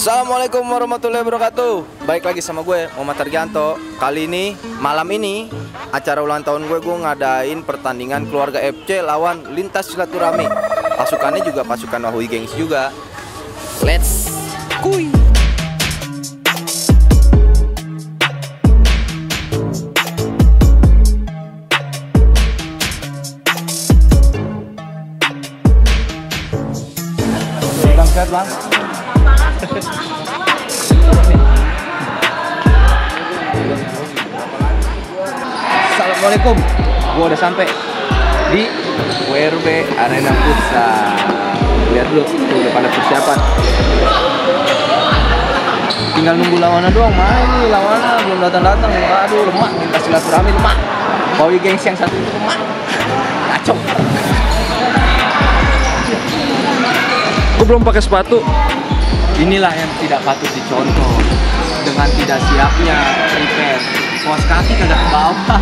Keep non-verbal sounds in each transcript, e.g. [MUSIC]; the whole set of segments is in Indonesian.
Assalamualaikum warahmatullahi wabarakatuh. Baik lagi sama gue Muhammad Targianto Kali ini malam ini acara ulang tahun gue gue ngadain pertandingan keluarga FC lawan Lintas Silaturahmi. Pasukannya juga pasukan Wahui Gengs juga. Let's kuy Bang, Assalamualaikum. Gua udah sampai di WRB Arena Futsal. Lihat dulu, tuh udah pada persiapan. Tinggal nunggu lawannya doang, main nih lawannya belum datang-datang. Aduh, lemah, minta silaturahmi lemah. Bawi gengs yang satu itu lemah. Kacau. Gue belum pakai sepatu. Inilah yang tidak patut dicontoh dengan tidak siapnya prepare. Kaos kaki kagak ke bawah.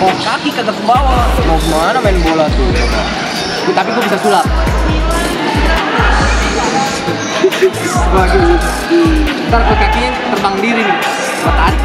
Mau kaki kagak ke bawah. Mau ke mana main bola tuh? Coba. Tapi gue bisa sulap. Ntar ke kakinya terbang diri nih. Gua tarik.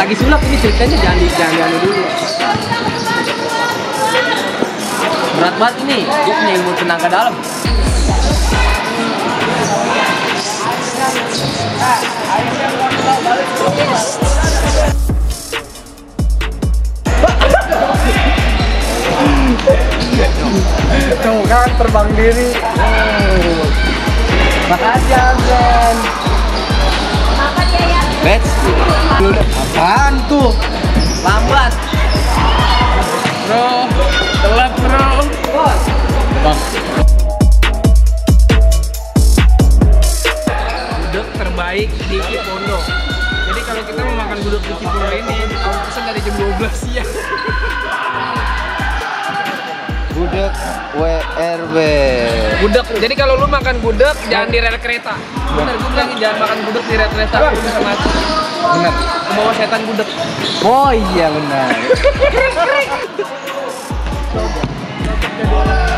Lagi sulap ini ceritanya jangan di jangan jangan dulu. Berat banget ini. Gue punya ilmu tenaga dalam. Tuh kan terbang diri. Oh. Makasih Ansen. Bets. Apaan tuh? Lambat. Bro, telat bro. Bang. Terbaik di Cipondo. Jadi kalau kita mau makan gudeg di Cipondo ini, kalau pesan dari jam 12 siang. Gudeg WRB. Gudeg. Jadi kalau lu makan gudeg, jangan di rel kereta. Bener, gue bilangin jangan makan gudeg di rel kereta. Lu bisa mati. Benar. Bawa setan gudeg. Oh iya benar. [LAUGHS]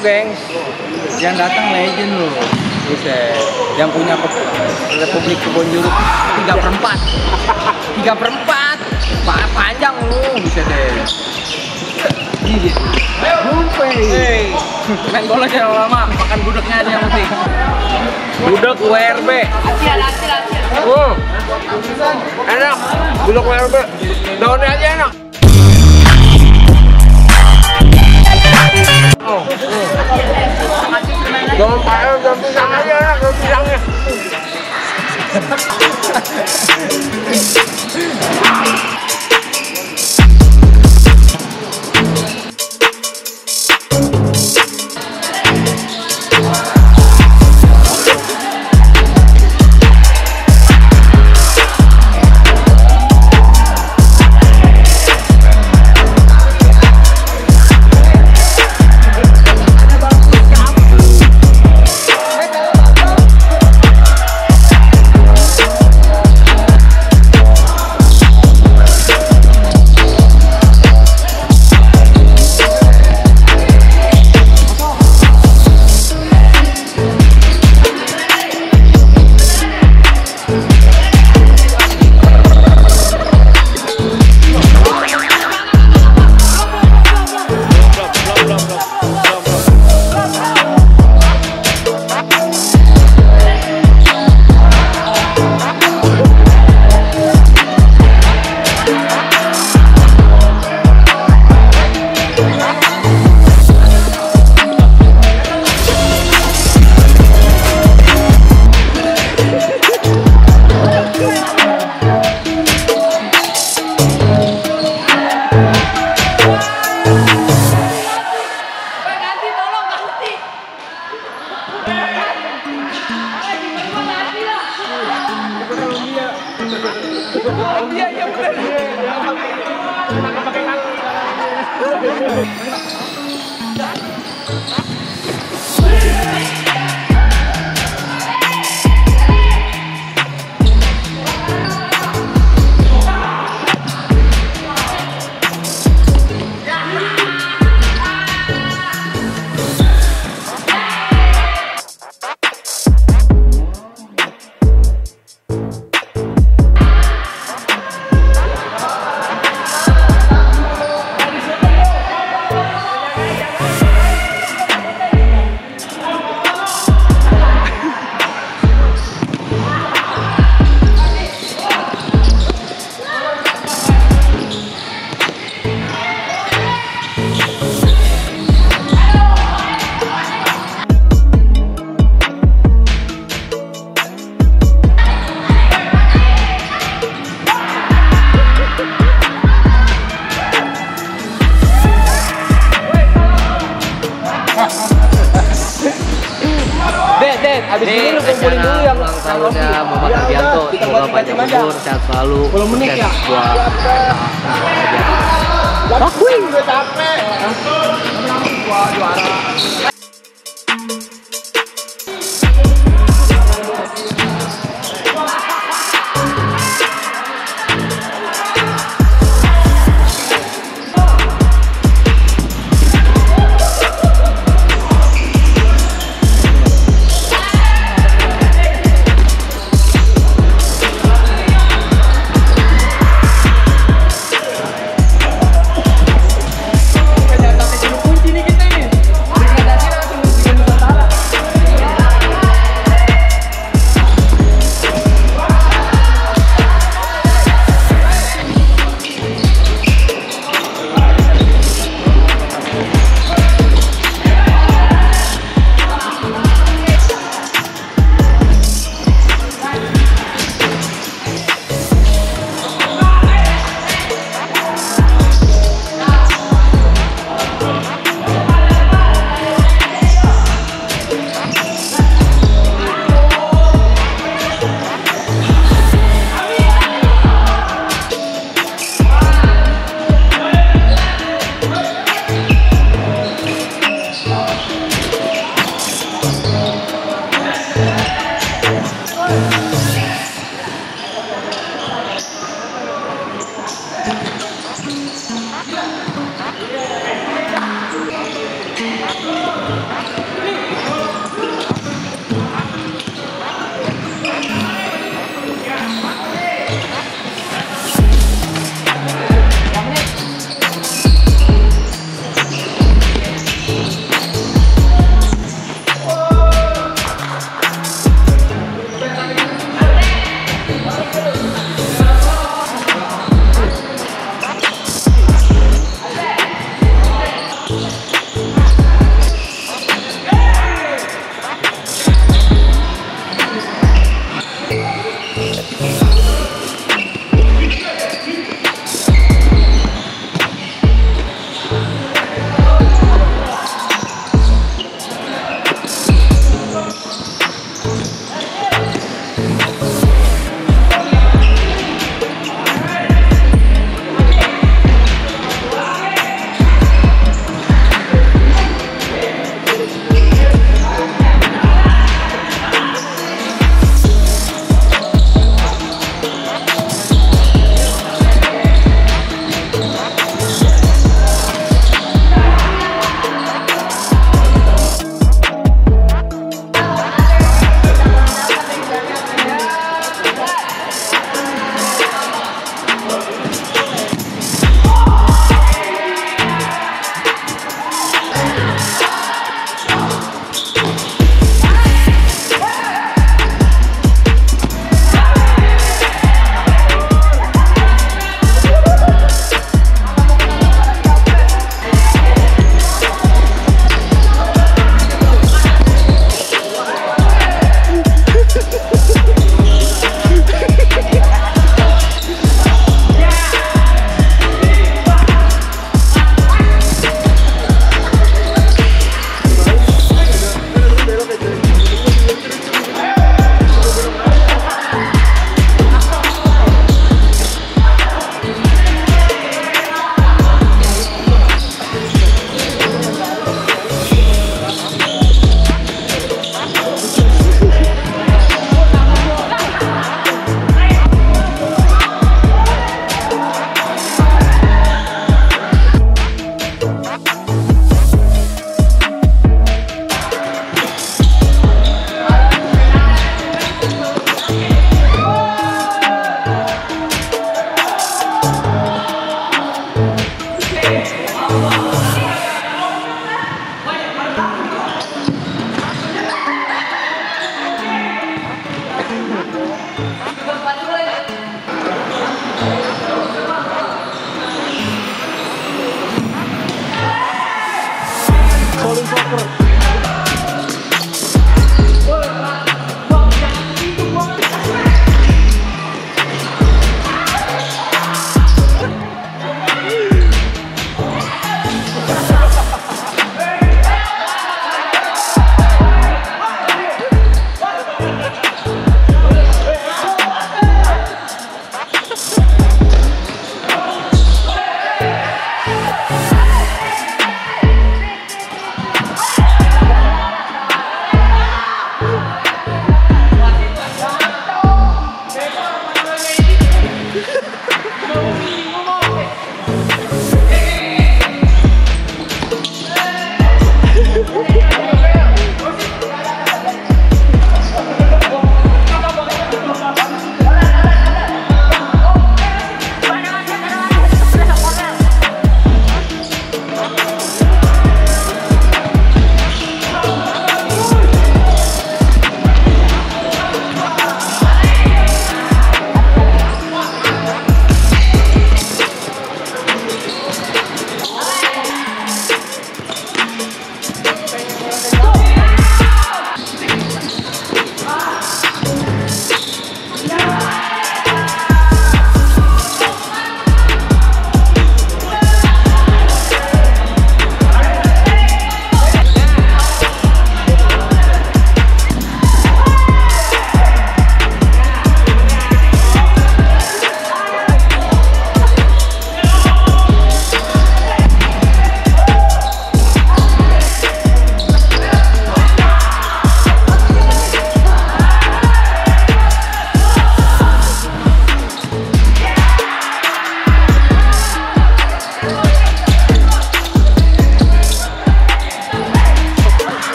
Sekedar info, geng. Yang datang legend loh. Buset. Yang punya ke- Republik Kebon Jeruk 3 per 4. 3 per 4. Pa panjang lu, bisa deh. Iya. Jumpe. Hey, main bola jangan lama, makan gudegnya aja yang penting. Gudeg WRB. Oh, enak. Gudeg WRB. Daunnya aja enak. Oh. Daun payah, daun pisang aja daun pisangnya. Abis ini lu kumpulin dulu yang ulang tahunnya Muhammad Ardianto semoga panjang umur sehat selalu 10 menit ya? sukses buat Lakuin gue capek. Wah, juara.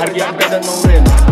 I'm better no